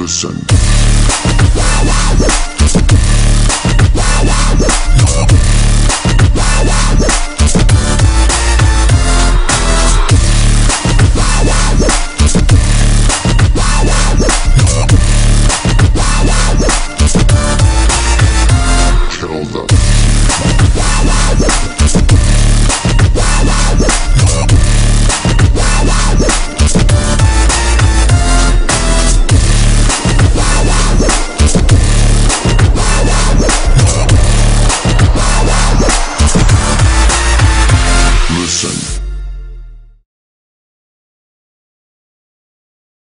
listen.